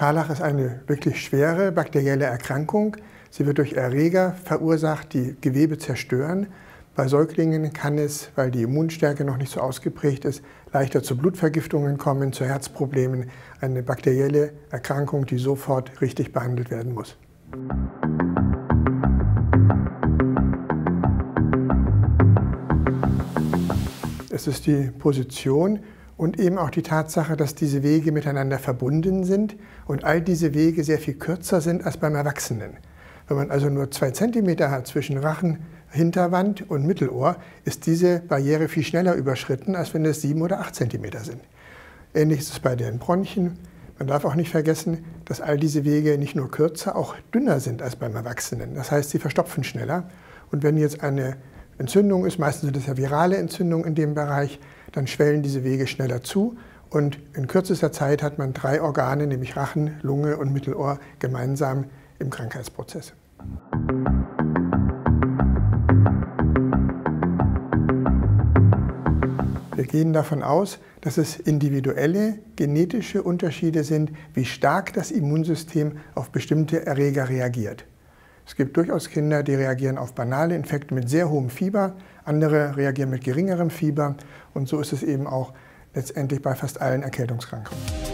Scharlach ist eine wirklich schwere bakterielle Erkrankung. Sie wird durch Erreger verursacht, die Gewebe zerstören. Bei Säuglingen kann es, weil die Immunstärke noch nicht so ausgeprägt ist, leichter zu Blutvergiftungen kommen, zu Herzproblemen. Eine bakterielle Erkrankung, die sofort richtig behandelt werden muss. Es ist die Position und eben auch die Tatsache, dass diese Wege miteinander verbunden sind und all diese Wege sehr viel kürzer sind als beim Erwachsenen. Wenn man also nur zwei Zentimeter hat zwischen Rachen, Hinterwand und Mittelohr, ist diese Barriere viel schneller überschritten, als wenn es sieben oder acht Zentimeter sind. Ähnlich ist es bei den Bronchien. Man darf auch nicht vergessen, dass all diese Wege nicht nur kürzer, auch dünner sind als beim Erwachsenen. Das heißt, sie verstopfen schneller. Und wenn jetzt eine Entzündung ist, meistens sind es ja virale Entzündungen in dem Bereich, dann schwellen diese Wege schneller zu und in kürzester Zeit hat man drei Organe, nämlich Rachen, Lunge und Mittelohr, gemeinsam im Krankheitsprozess. Wir gehen davon aus, dass es individuelle genetische Unterschiede sind, wie stark das Immunsystem auf bestimmte Erreger reagiert. Es gibt durchaus Kinder, die reagieren auf banale Infekte mit sehr hohem Fieber, andere reagieren mit geringerem Fieber und so ist es eben auch letztendlich bei fast allen Erkältungskrankungen.